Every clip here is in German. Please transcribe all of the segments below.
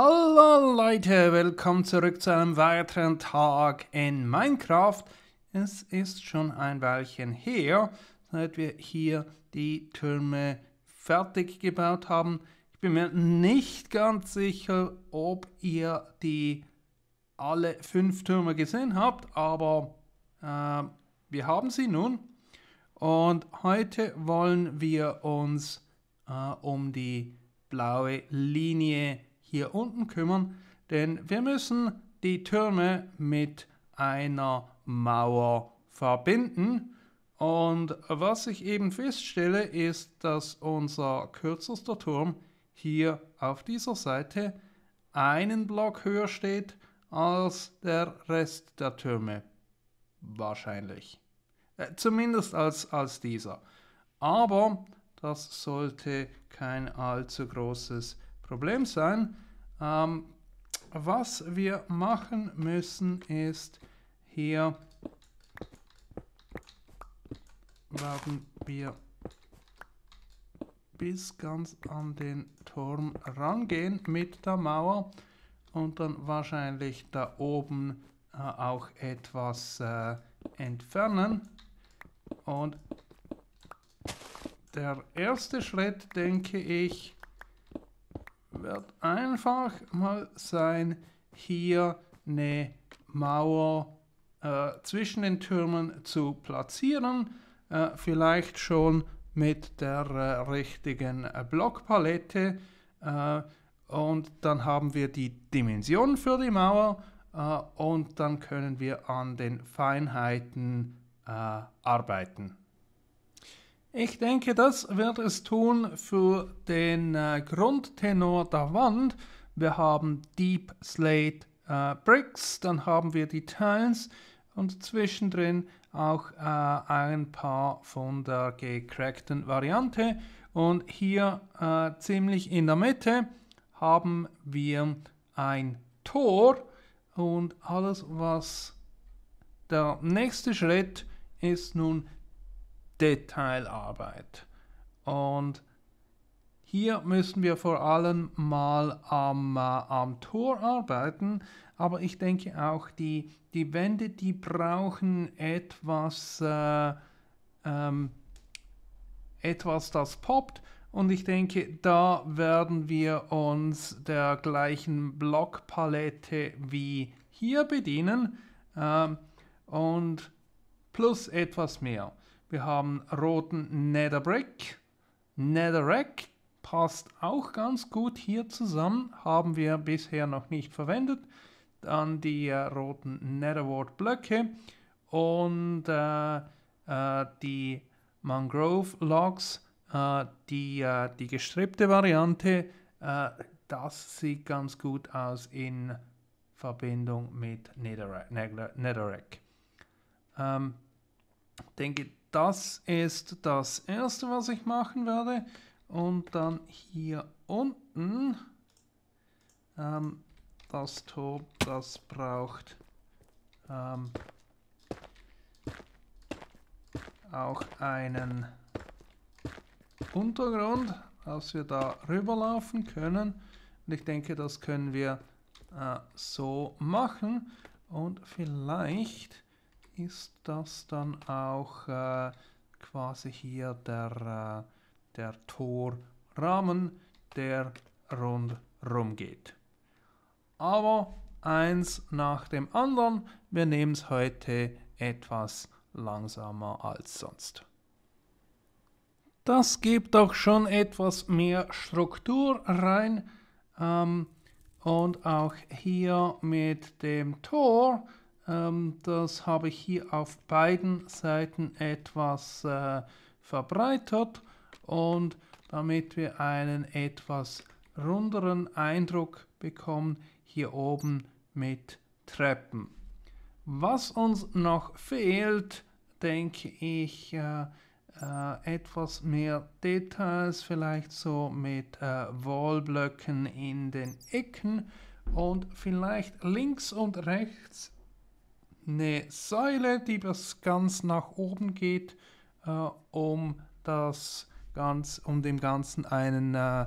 Hallo Leute, willkommen zurück zu einem weiteren Tag in Minecraft. Es ist schon ein Weilchen her, seit wir hier die Türme fertig gebaut haben. Ich bin mir nicht ganz sicher, ob ihr die alle fünf Türme gesehen habt, aber äh, wir haben sie nun. Und heute wollen wir uns äh, um die blaue Linie hier unten kümmern, denn wir müssen die Türme mit einer Mauer verbinden. Und was ich eben feststelle, ist, dass unser kürzester Turm hier auf dieser Seite einen Block höher steht als der Rest der Türme. Wahrscheinlich. Äh, zumindest als, als dieser. Aber das sollte kein allzu großes Problem sein. Ähm, was wir machen müssen ist hier werden wir bis ganz an den Turm rangehen mit der Mauer und dann wahrscheinlich da oben äh, auch etwas äh, entfernen. Und der erste Schritt, denke ich, wird einfach mal sein, hier eine Mauer äh, zwischen den Türmen zu platzieren. Äh, vielleicht schon mit der äh, richtigen äh, Blockpalette. Äh, und dann haben wir die Dimension für die Mauer äh, und dann können wir an den Feinheiten arbeiten. Ich denke, das wird es tun für den äh, Grundtenor der Wand. Wir haben Deep Slate äh, Bricks, dann haben wir die Tiles und zwischendrin auch äh, ein paar von der gecrackten Variante. Und hier äh, ziemlich in der Mitte haben wir ein Tor und alles, was der nächste Schritt ist nun Detailarbeit. Und hier müssen wir vor allem mal am, äh, am Tor arbeiten, aber ich denke auch, die, die Wände, die brauchen etwas, äh, ähm, etwas, das poppt. Und ich denke, da werden wir uns der gleichen Blockpalette wie hier bedienen ähm, und plus etwas mehr. Wir haben roten Netherbrick. Netherrack passt auch ganz gut hier zusammen, haben wir bisher noch nicht verwendet. Dann die äh, roten Netherwort Blöcke und äh, äh, die Mangrove Logs, äh, die, äh, die gestrippte Variante. Äh, das sieht ganz gut aus in Verbindung mit Netherrack. Netherrack. Ähm, denke, das ist das erste, was ich machen werde. Und dann hier unten ähm, das Tor, das braucht ähm, auch einen Untergrund, dass wir da rüberlaufen können. Und ich denke, das können wir äh, so machen. Und vielleicht ist das dann auch äh, quasi hier der, äh, der Torrahmen, der rundherum geht. Aber eins nach dem anderen, wir nehmen es heute etwas langsamer als sonst. Das gibt auch schon etwas mehr Struktur rein. Ähm, und auch hier mit dem Tor das habe ich hier auf beiden Seiten etwas äh, verbreitert und damit wir einen etwas runderen Eindruck bekommen, hier oben mit Treppen. Was uns noch fehlt, denke ich, äh, äh, etwas mehr Details, vielleicht so mit äh, Wallblöcken in den Ecken und vielleicht links und rechts eine Säule, die bis ganz nach oben geht, äh, um das ganz, um dem Ganzen einen, äh,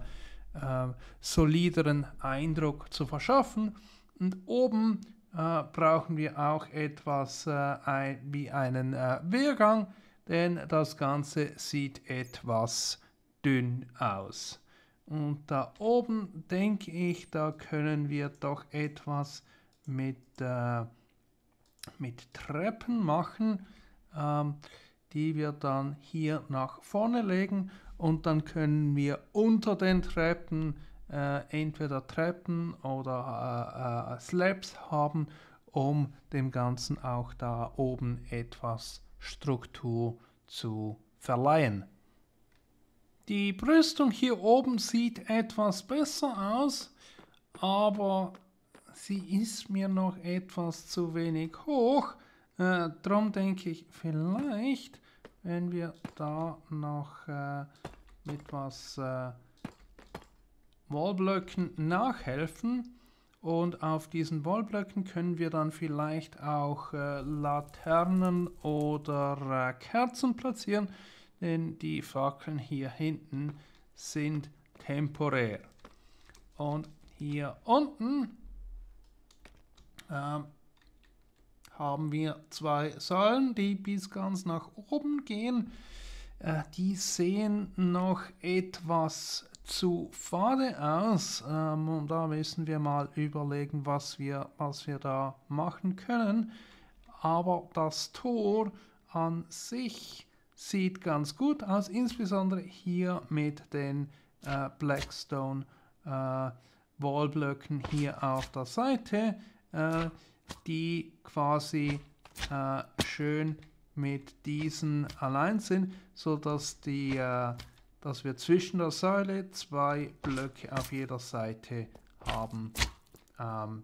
äh, solideren Eindruck zu verschaffen. Und oben äh, brauchen wir auch etwas äh, ein, wie einen äh, Wehrgang, denn das Ganze sieht etwas dünn aus. Und da oben denke ich, da können wir doch etwas mit, mit Treppen machen, ähm, die wir dann hier nach vorne legen und dann können wir unter den Treppen äh, entweder Treppen oder äh, äh, Slabs haben, um dem Ganzen auch da oben etwas Struktur zu verleihen. Die Brüstung hier oben sieht etwas besser aus, aber sie ist mir noch etwas zu wenig hoch. Äh, darum denke ich, vielleicht, wenn wir da noch äh, mit was äh, Wallblöcken nachhelfen. Und auf diesen Wallblöcken können wir dann vielleicht auch äh, Laternen oder äh, Kerzen platzieren, denn die Fackeln hier hinten sind temporär. Und hier unten äh, haben wir zwei Säulen, die bis ganz nach oben gehen. Äh, die sehen noch etwas zu fade aus. Ähm, und da müssen wir mal überlegen, was wir, was wir da machen können. Aber das Tor an sich sieht ganz gut aus, insbesondere hier mit den äh, Blackstone äh, Wallblöcken hier auf der Seite, äh, die quasi äh, schön mit diesen allein sind, sodass die äh, dass wir zwischen der Säule zwei Blöcke auf jeder Seite haben, ähm,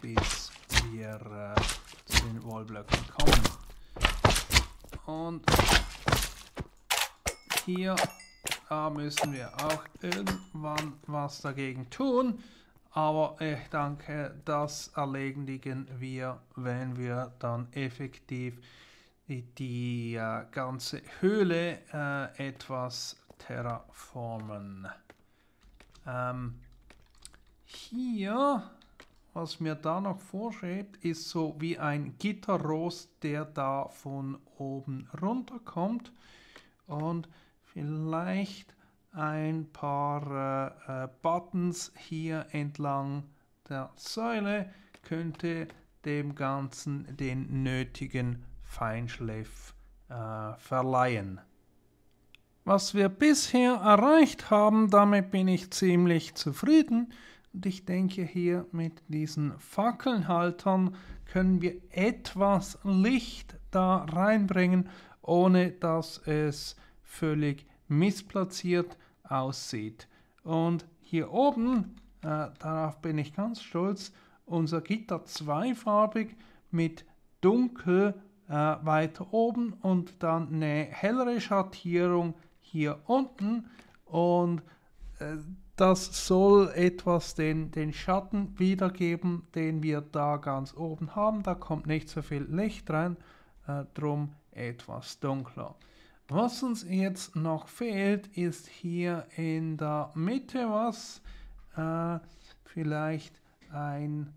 bis wir äh, zu den Wallblöcken kommen. Und hier da müssen wir auch irgendwann was dagegen tun. Aber ich denke, das erledigen wir, wenn wir dann effektiv die äh, ganze Höhle äh, etwas terraformen. Ähm, hier, was mir da noch vorschwebt, ist so wie ein Gitterrost, der da von oben runterkommt und vielleicht ein paar äh, äh Buttons hier entlang der Säule könnte dem Ganzen den nötigen Feinschliff äh, verleihen. Was wir bisher erreicht haben, damit bin ich ziemlich zufrieden. Und ich denke, hier mit diesen Fackelhaltern können wir etwas Licht da reinbringen, ohne dass es völlig missplatziert aussieht. Und hier oben, äh, darauf bin ich ganz stolz, unser Gitter zweifarbig mit dunkel äh, weiter oben und dann eine hellere Schattierung hier unten und äh, das soll etwas den, den Schatten wiedergeben, den wir da ganz oben haben. Da kommt nicht so viel Licht rein, äh, drum etwas dunkler. Was uns jetzt noch fehlt, ist hier in der Mitte was, äh, vielleicht ein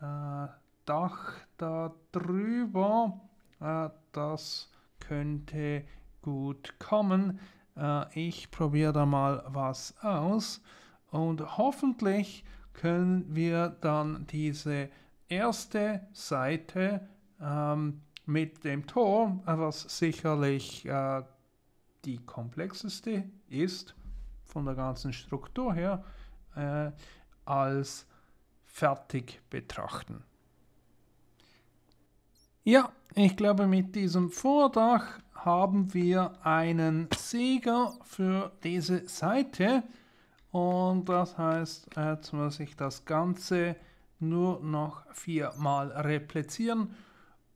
äh, Dach da drüber. Äh, das könnte gut kommen. Äh, ich probiere da mal was aus. Und hoffentlich können wir dann diese erste Seite ähm, mit dem Tor, was sicherlich äh, die komplexeste ist von der ganzen Struktur her, äh, als fertig betrachten. Ja, ich glaube, mit diesem Vordach haben wir einen Sieger für diese Seite. Und das heißt, jetzt muss ich das Ganze nur noch viermal replizieren.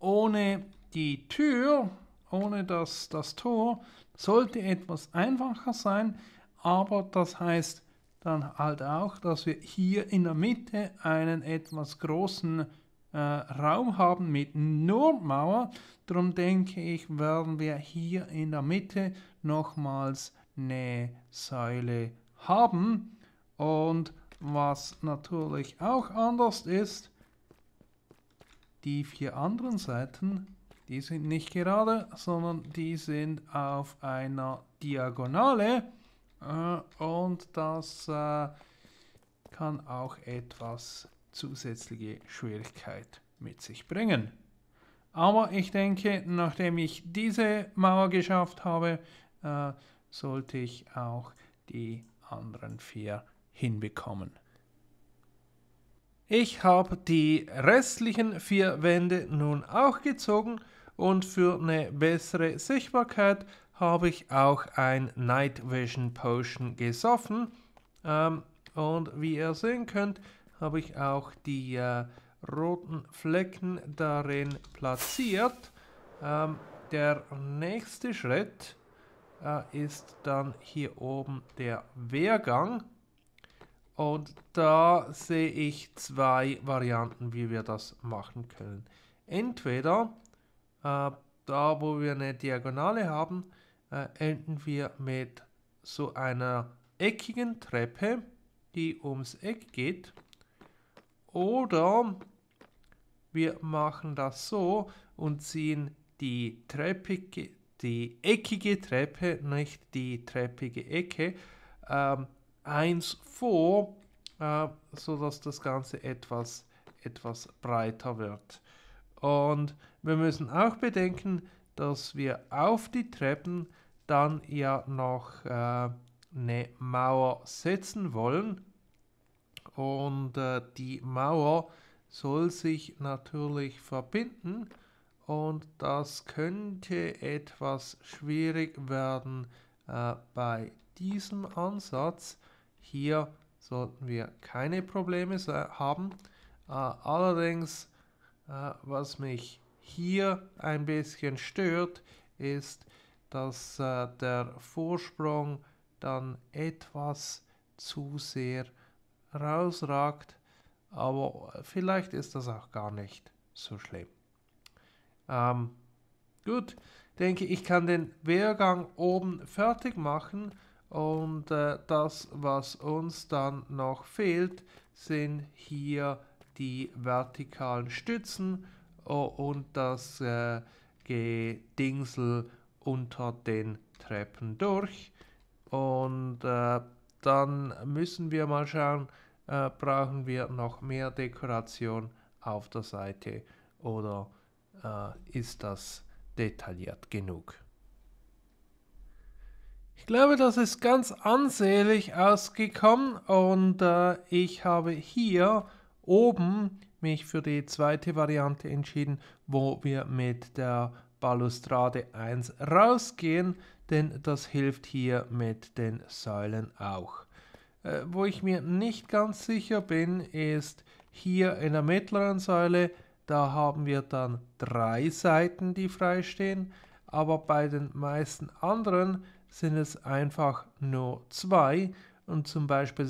Ohne die Tür, ohne das, das Tor, sollte etwas einfacher sein. Aber das heißt dann halt auch, dass wir hier in der Mitte einen etwas großen äh, Raum haben mit nur Mauer. Darum denke ich, werden wir hier in der Mitte nochmals eine Säule haben. Und was natürlich auch anders ist, die vier anderen Seiten, die sind nicht gerade, sondern die sind auf einer Diagonale äh, und das äh, kann auch etwas zusätzliche Schwierigkeit mit sich bringen. Aber ich denke, nachdem ich diese Mauer geschafft habe, äh, sollte ich auch die anderen vier hinbekommen. Ich habe die restlichen vier Wände nun auch gezogen und für eine bessere Sichtbarkeit habe ich auch ein Night Vision Potion gesoffen. Ähm, und wie ihr sehen könnt, habe ich auch die äh, roten Flecken darin platziert. Ähm, der nächste Schritt äh, ist dann hier oben der Wehrgang. Und da sehe ich zwei Varianten, wie wir das machen können. Entweder äh, da, wo wir eine Diagonale haben, äh, enden wir mit so einer eckigen Treppe, die ums Eck geht. Oder wir machen das so und ziehen die treppige, die eckige Treppe, nicht die treppige Ecke, ähm, eins vor, äh, sodass das Ganze etwas, etwas breiter wird. Und wir müssen auch bedenken, dass wir auf die Treppen dann ja noch äh, eine Mauer setzen wollen. Und äh, die Mauer soll sich natürlich verbinden und das könnte etwas schwierig werden äh, bei diesem Ansatz. Hier sollten wir keine Probleme haben. Äh, allerdings, äh, was mich hier ein bisschen stört, ist, dass äh, der Vorsprung dann etwas zu sehr rausragt aber vielleicht ist das auch gar nicht so schlimm. Ähm, gut, denke ich kann den Wehrgang oben fertig machen und äh, das, was uns dann noch fehlt, sind hier die vertikalen Stützen und das äh, Gedingsel unter den Treppen durch. Und äh, dann müssen wir mal schauen, äh, brauchen wir noch mehr Dekoration auf der Seite oder äh, ist das detailliert genug? Ich glaube, das ist ganz ansehnlich ausgekommen und äh, ich habe hier oben mich für die zweite Variante entschieden, wo wir mit der Balustrade 1 rausgehen, denn das hilft hier mit den Säulen auch. Äh, wo ich mir nicht ganz sicher bin, ist hier in der mittleren Säule, da haben wir dann drei Seiten, die freistehen, aber bei den meisten anderen sind es einfach nur zwei und zum Beispiel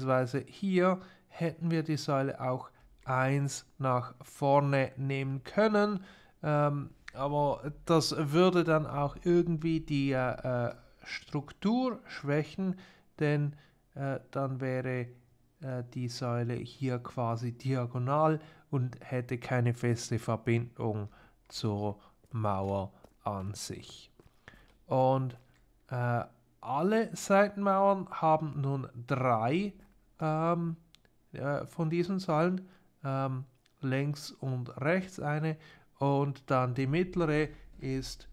hier hätten wir die Säule auch eins nach vorne nehmen können, ähm, aber das würde dann auch irgendwie die äh, Struktur schwächen, denn äh, dann wäre äh, die Säule hier quasi diagonal und hätte keine feste Verbindung zur Mauer an sich. Und äh, alle Seitenmauern haben nun drei ähm, äh, von diesen Säulen, ähm, längs und rechts eine und dann die mittlere ist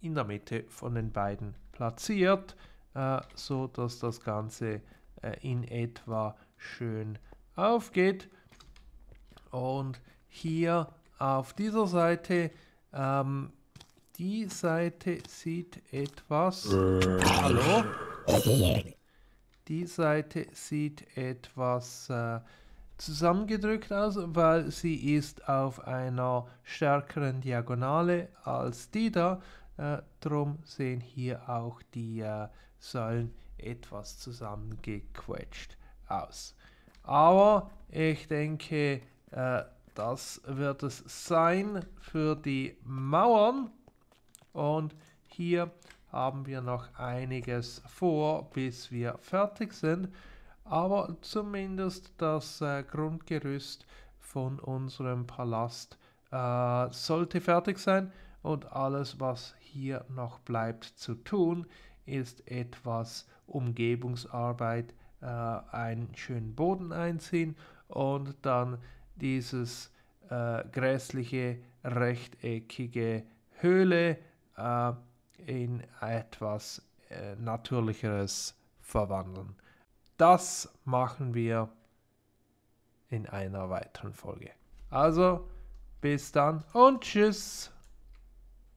in der Mitte von den beiden platziert, äh, so dass das Ganze äh, in etwa schön aufgeht. Und hier auf dieser Seite, ähm, die Seite sieht etwas. Hallo? Die Seite sieht etwas äh, zusammengedrückt aus, weil sie ist auf einer stärkeren Diagonale als die da. Äh, drum sehen hier auch die äh, Säulen etwas zusammengequetscht aus. Aber ich denke, äh, das wird es sein für die Mauern. Und hier haben wir noch einiges vor, bis wir fertig sind. aber zumindest das äh, Grundgerüst von unserem Palast äh, sollte fertig sein und alles, was hier noch bleibt zu tun, ist etwas Umgebungsarbeit, äh, einen schönen Boden einziehen und dann dieses äh, grässliche rechteckige Höhle äh, in etwas äh, Natürlicheres verwandeln. Das machen wir in einer weiteren Folge. Also, bis dann und tschüss.